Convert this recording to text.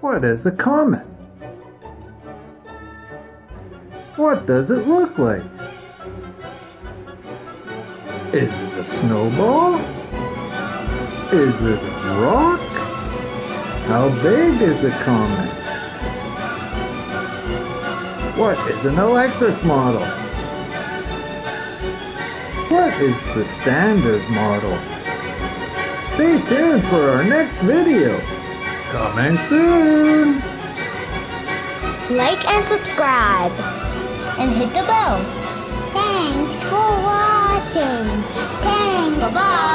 What is a comet? What does it look like? Is it a snowball? Is it a rock? How big is a comet? What is an electric model? What is the standard model? Stay tuned for our next video. Coming soon! Like and subscribe. And hit the bell. Thanks for watching. Thanks. Bye-bye.